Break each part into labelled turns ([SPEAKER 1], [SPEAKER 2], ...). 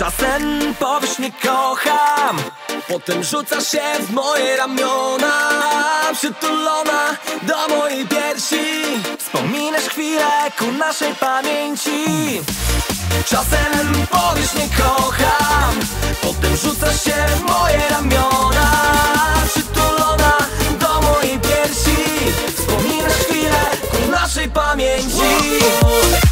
[SPEAKER 1] Czasem powiesz nie kocham Potem rzucasz się w moje ramiona. Przytulona do mojej piersi Wspominasz chwilę ku naszej pamięci. Czasem powiesz nie kocham Potem rzucasz się w moje ramiona. Przytulona do mojej piersi Wspominasz chwilę ku naszej pamięci.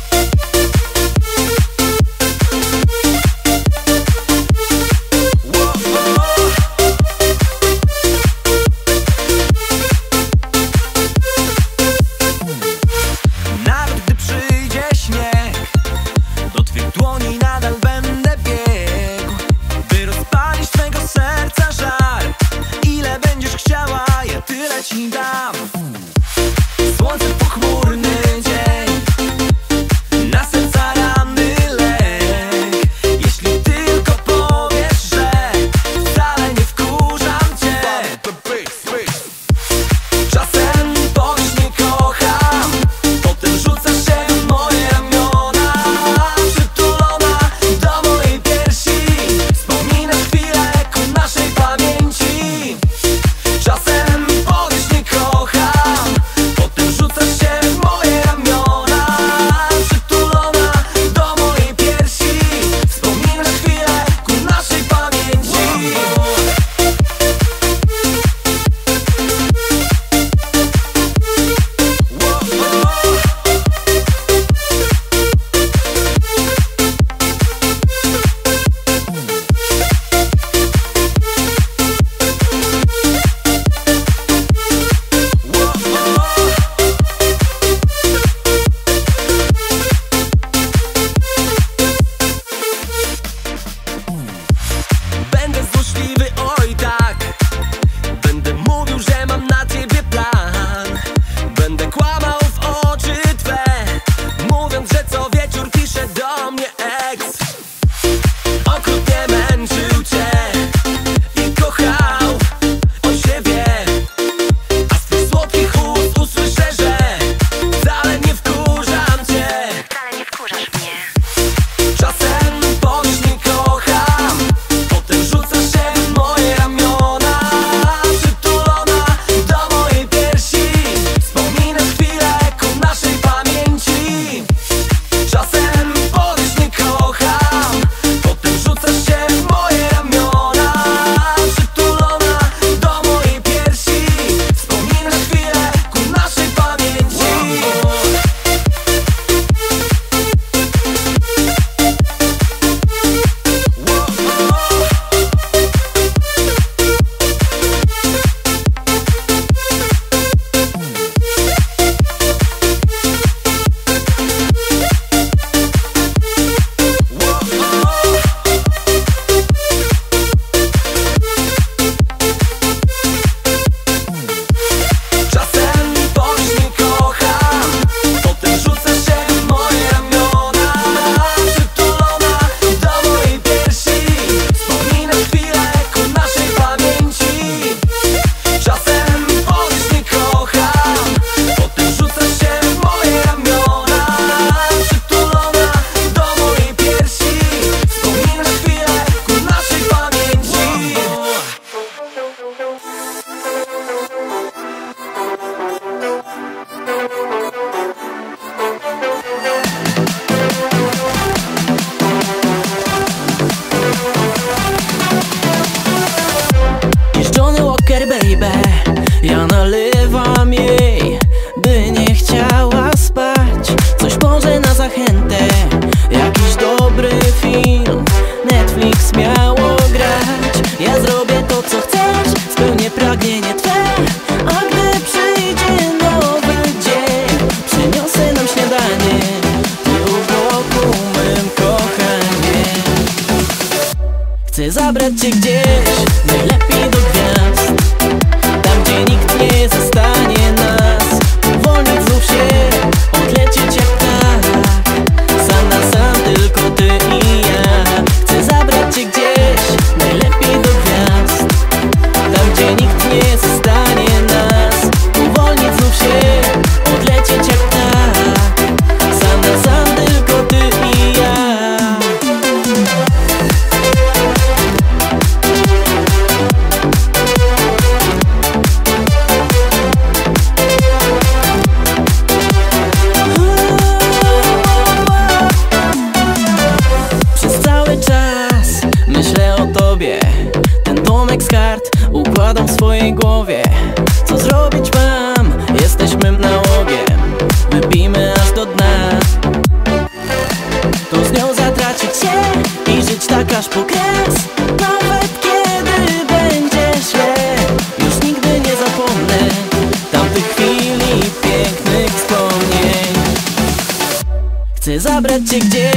[SPEAKER 2] Chcę zabrać cię gdzieś,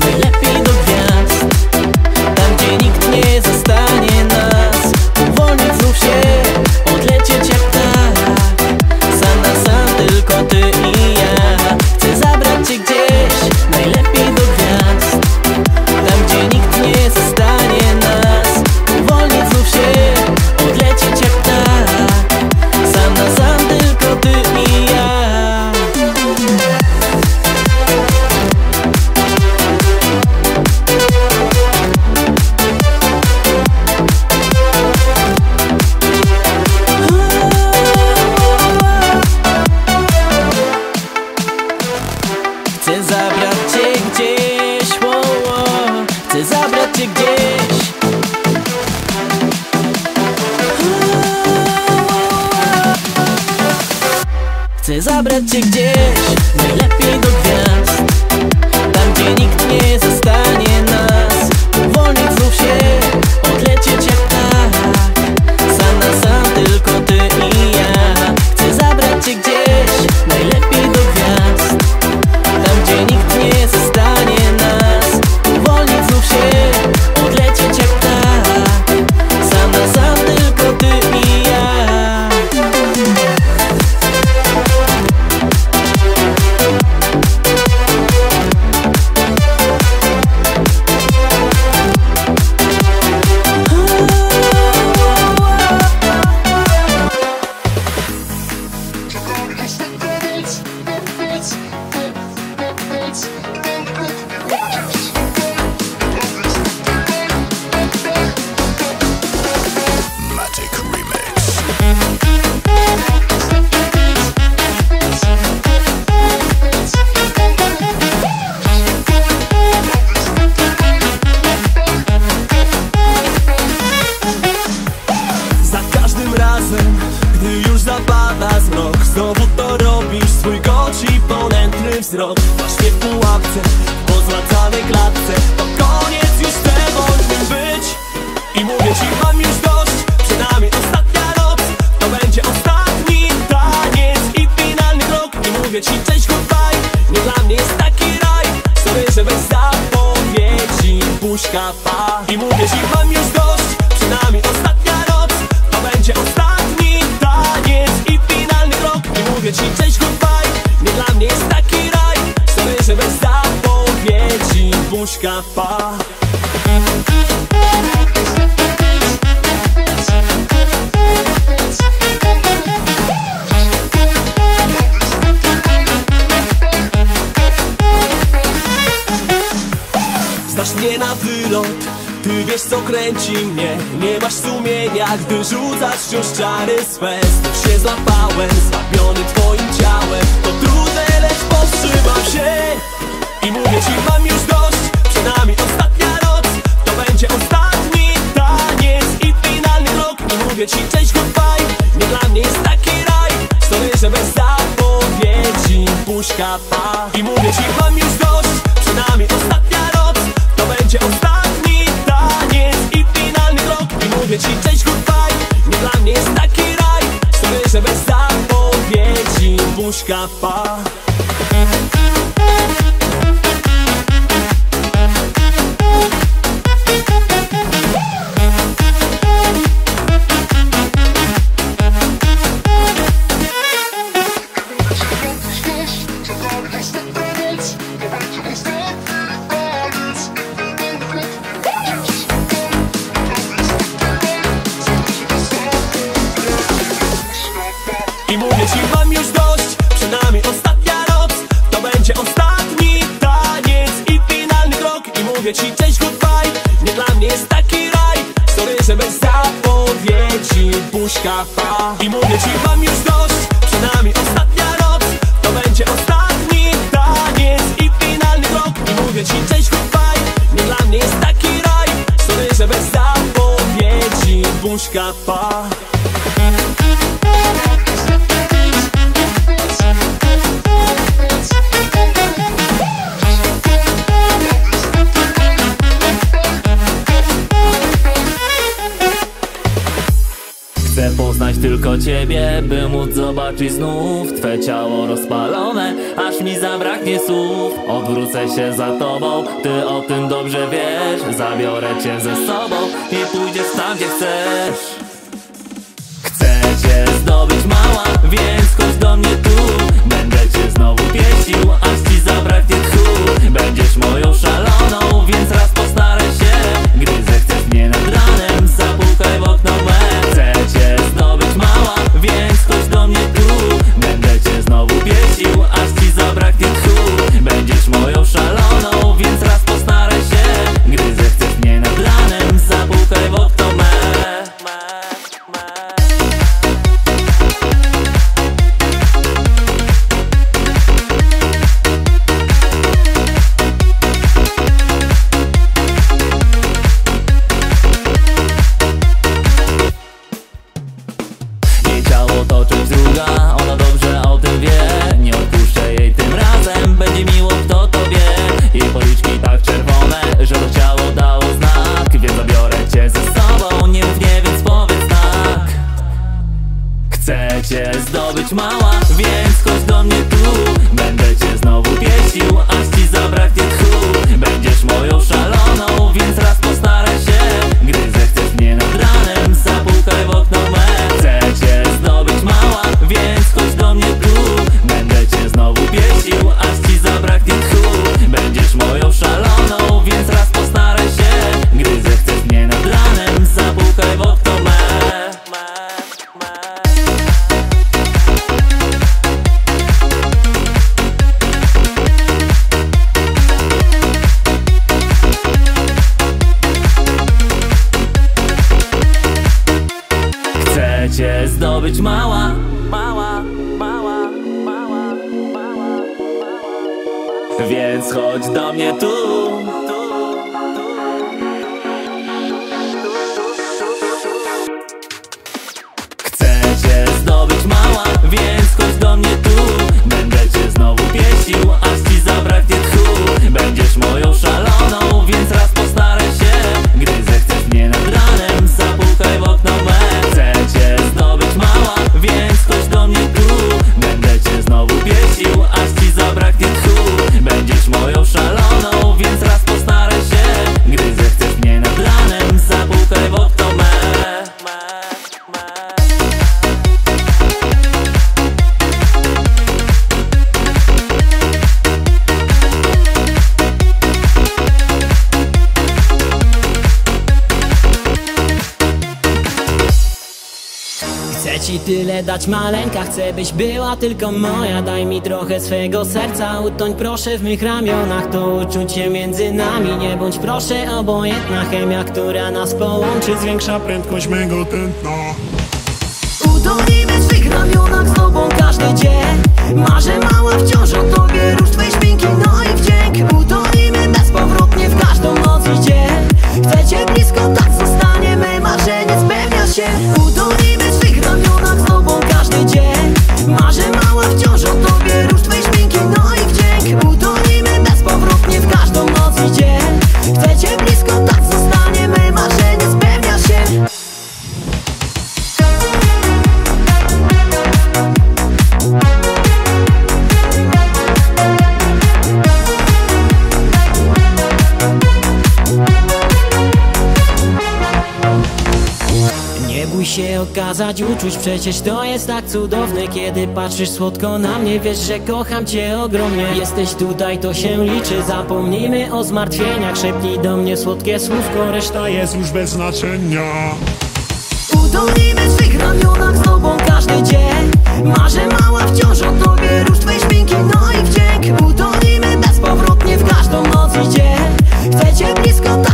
[SPEAKER 2] najlepiej do gwiazd Tam gdzie nikt nie zostaje zabrać cię gdzieś Najlepiej do gwiazd Tam gdzie nikt nie
[SPEAKER 1] jest Gdy już zapada zmrok Znowu to robisz, swój koci ponętny wzrok. Masz kręci mnie Nie masz sumienia, gdy rzucasz wciąż czary swe. Znów się złapałem got far Mówię ci cześć, goodbye. Nie dla mnie jest taki raj. Sorry, że bez zapowiedzi Buźka, pa. I mówię ci, mam już dość. Przed nami ostatnia noc. To będzie ostatni taniec I finalny krok. I mówię ci cześć, goodbye. Nie dla mnie jest taki raj. Sorry, że bez zapowiedzi Buźka, pa.
[SPEAKER 3] Ciebie, by móc zobaczyć znów Twe ciało rozpalone, aż mi zabraknie słów. Odwrócę się za tobą, ty o tym dobrze wiesz. Zabiorę cię ze sobą. I pójdziesz tam, gdzie chcesz. Chcę cię zdobyć mała, więc chodź do mnie tu. Będę cię znowu pieścił, aż ci zabraknie tchu. Będziesz moją szaloną, więc raz postaraj się. Gdy zechcesz Chcę ci
[SPEAKER 2] tyle dać maleńka, chcę byś była tylko moja. Daj mi trochę swego serca, utoń proszę w mych ramionach. To uczucie między nami, nie bądź proszę obojętna Chemia, która nas połączy, zwiększa
[SPEAKER 4] Prędkość mego tętna.
[SPEAKER 2] Utonimy w swych ramionach z tobą każdy dzień. Marzę mała wciąż o tobie, róż twej szpinki, no i wdzięk. Utonimy bezpowrotnie w każdą noc i dzień. Chcę cię blisko, tak zostanie, me marzenie spełnia się. Utonimy dzień okazać uczuć, przecież to jest tak cudowne. Kiedy patrzysz słodko na mnie, wiesz, że kocham cię ogromnie. Jesteś tutaj, to się liczy, zapomnijmy o zmartwieniach. Szepnij do mnie słodkie słówko, reszta jest
[SPEAKER 4] Już bez znaczenia.
[SPEAKER 2] Utonimy w swych ramionach z tobą każdy dzień. Marzę mała wciąż o tobie, róż twej szpinki, no i wdzięk. Utonimy bezpowrotnie w każdą noc i dzień. Chcę cię blisko, tak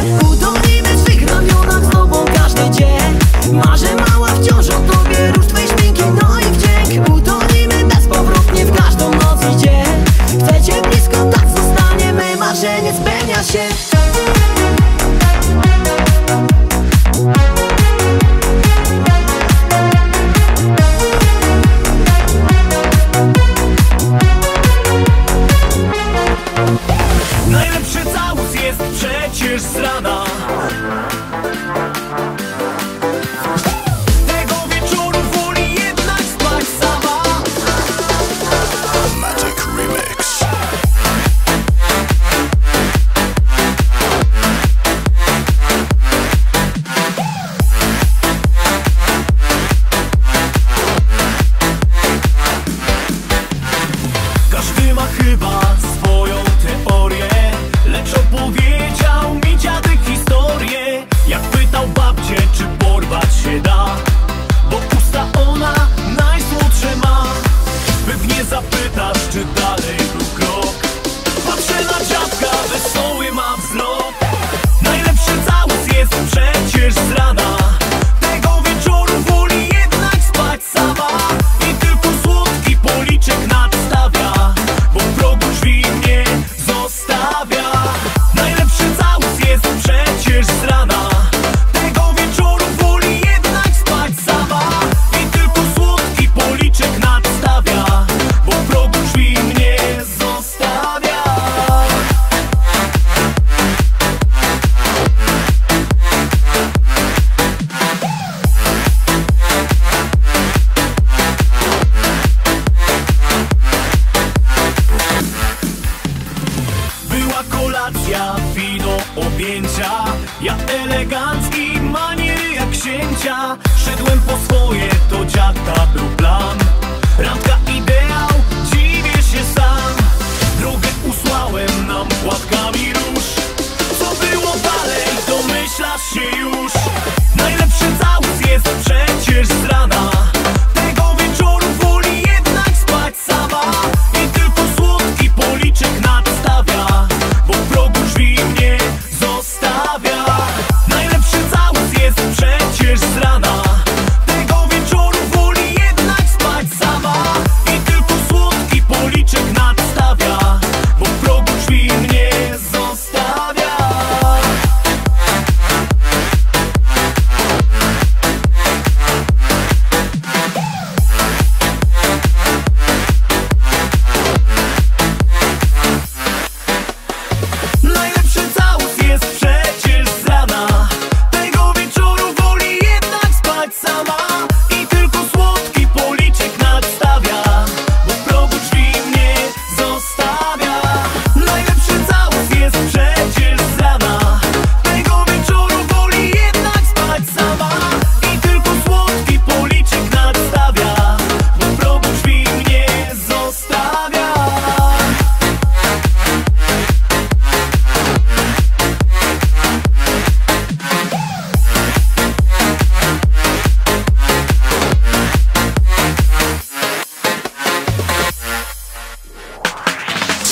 [SPEAKER 2] spełnia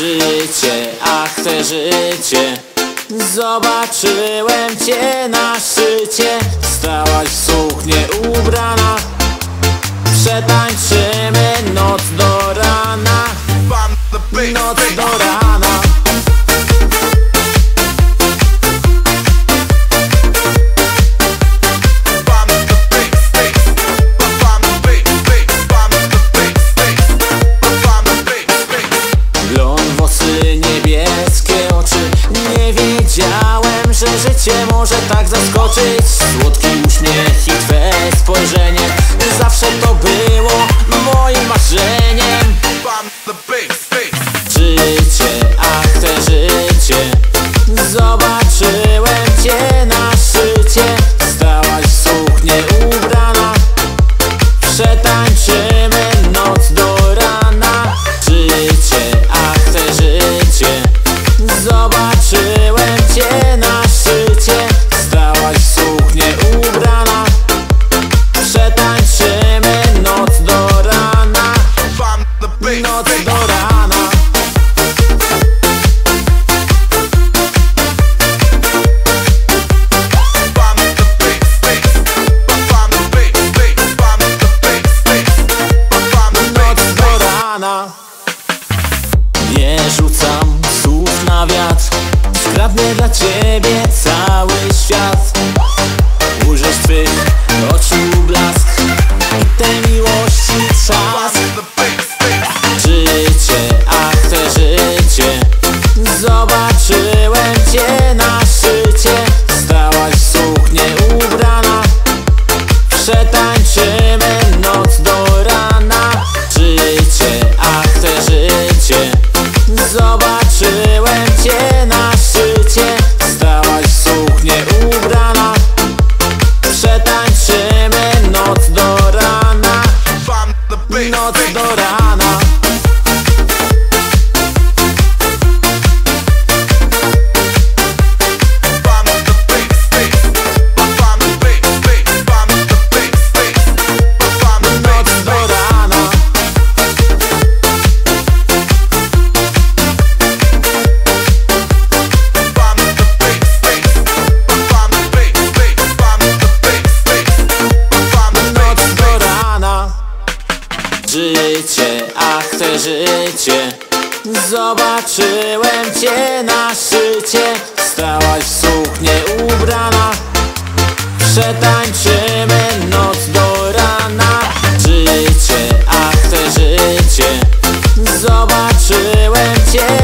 [SPEAKER 2] życie, ach te życie. Zobaczyłem cię
[SPEAKER 5] na szycie Stałaś w suknie ubrana Przetańczymy noc do rana. Noc do rana. oczy, słodki uśmiech. Zobaczyłem cię na szycie Stałaś w ubrana. Przetańczymy noc do rana. Życie, ach
[SPEAKER 2] te życie. Zobaczyłem cię